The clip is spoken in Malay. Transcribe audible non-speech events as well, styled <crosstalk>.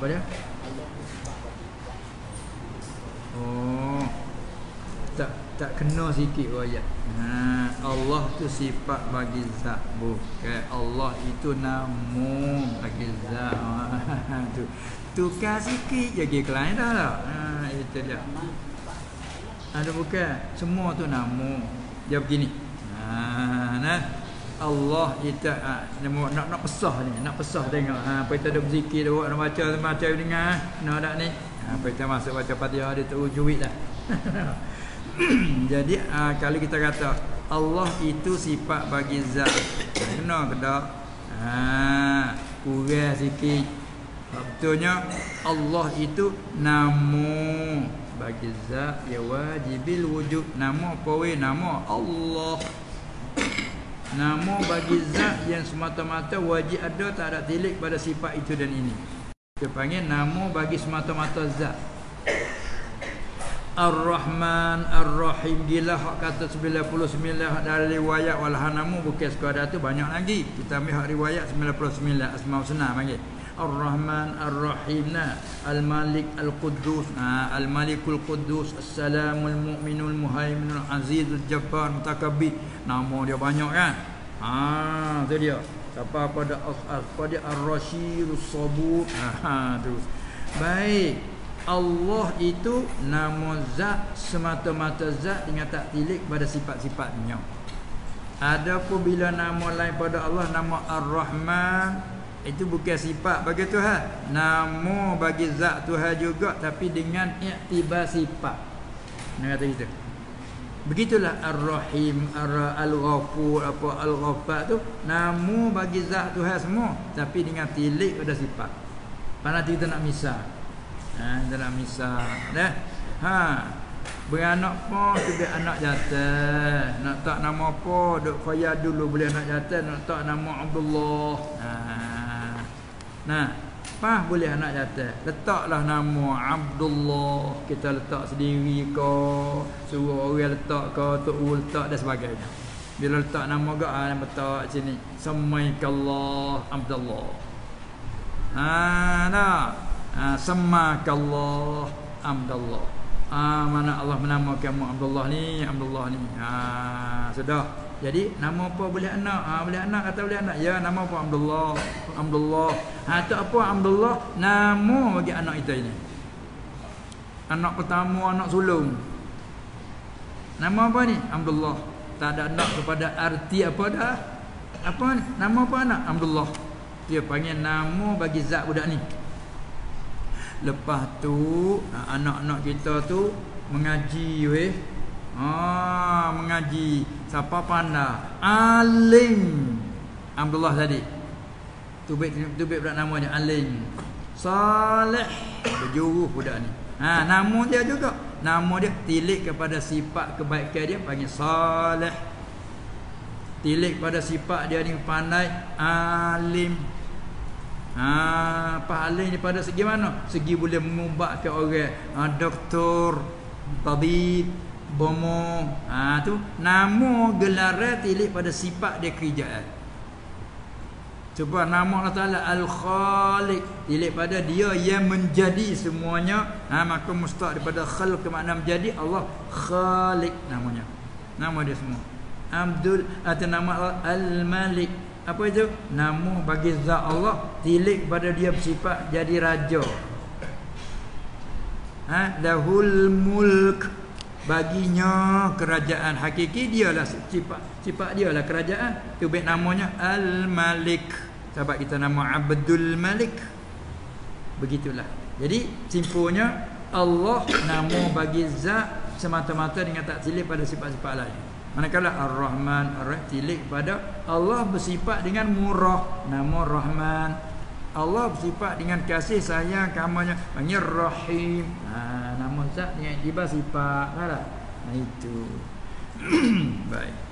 Apa dia? Oh. Tak tak kena sikit ayat. Ha, Allah tu sifat bagi zat bukan Allah itu namu bagi zat. Ha, tu. Tukar sikit je ke lain dah lah. Ha, itu dia. Ada bukan? Semua tu namu. Dia begini. Ha, nah. Allah itu ha, nak nak pesah ni, nak pesah tengok. Ha, apa kita ada berzikir dia nak baca baca dengar. Nak tak ni? Ha, apa kita masuk baca Fatihah dia tu juit dah. Jadi uh, kalau kita kata Allah itu sifat bagi zat. Kena ke tak? Ha, kurang sikit. Betulnya Allah itu namu bagi zat ya wajibil wujud. Nama apa we? Nama Allah. Nama bagi zat yang semata-mata wajib ada tak ada tilik pada sifat itu dan ini. Kita panggil nama bagi semata-mata zat. Ar-Rahman Ar-Rahim Gila hak kata 99 dari riwayat Walhanamu bukan sekadar tu banyak lagi Kita ambil hak riwayat 99 Asma' Husna panggil Ar-Rahman Ar-Rahim. Nah. Al-Malik Al-Quddus. Nah. Al-Malikul Quddus. As-Salamul Mu'minul Muhaiminul Azizul Jabbar Mutakabbi Nama dia banyak kan? Haa tu dia. Siapa pada Pada Ar-Rashidus Sabur. Haa tu. Baik. Allah itu nama zat semata-mata zat dengan tak tilik pada sifat-sifatnya. Adapun bila nama lain pada Allah nama Ar-Rahman itu bukan sifat bagi Tuhan. Nama bagi zat Tuhan juga tapi dengan iktibar sifat. Nak kata gitu. Begitulah Ar-Rahim, Ar-Al-Ghafur, apa Al-Ghaffar tu. Nama bagi zat Tuhan semua tapi dengan tilik pada sifat. Mana kita nak misal ha, dalam misal dah. Ha. Beranak apa dia anak jatuh nak tak nama apa duk faya dulu boleh anak jatuh nak tak nama Abdullah. Ha nah Pah boleh anak jatuh Letaklah nama Abdullah Kita letak sendiri ke Suruh orang letak ke Tok letak dan sebagainya. Bila letak nama ke ah, Letak sini Samaikallah Abdullah. Haa nah. Ha, semakallah amdallah ha, mana Allah menamakan Abdullah ni Abdullah ni. Ha, sudah jadi nama apa boleh anak? Ha, boleh anak kata boleh anak? Ya nama apa? Abdullah. Abdullah. Ha, tu apa? Abdullah. Nama bagi anak kita ini. Anak pertama anak sulung. Nama apa ni? Abdullah. Tak ada anak kepada arti apa dah. Apa ni? Nama apa anak? Abdullah. Dia panggil nama bagi zat budak ni. Lepas tu anak-anak kita tu mengaji weh. Ha mengaji. Siapa pandai? Alim. Abdullah tadi. Tubik tubik budak namanya Alim. Saleh berjuruh budak ni. Ha nama dia juga. Nama dia tilik kepada sifat kebaikan dia panggil Saleh. Tilik pada sifat dia ni pandai alim. Ha, pahala ni pada segi mana? Segi boleh mengubahkan orang ha, doktor, tabib, bomo. Ha tu nama gelar tilik pada sifat dia kerjaan. Cuba nama Allah Taala Al-Khaliq tilik pada dia yang menjadi semuanya. Ha maka mustaq daripada khalq makna menjadi Allah Khaliq namanya. Nama dia semua. Abdul atau nama Al-Malik apa itu nama bagi zat Allah tilik pada dia bersifat jadi raja ha lahul mulk baginya kerajaan hakiki dialah sifat sifat dialah kerajaan. Tu baik namanya al malik sebab kita nama abdul malik. Begitulah. Jadi simpulnya Allah nama bagi zat semata-mata dengan tak silih pada sifat-sifat lain. Manakala Ar-Rahman Ar-Rahim tilik pada Allah bersifat dengan murah. Nama Rahman. Allah bersifat dengan kasih sayang kamarnya Panggil Rahim. Ha, Zat dengan ibadah sifat Nah itu. <clears throat> Baik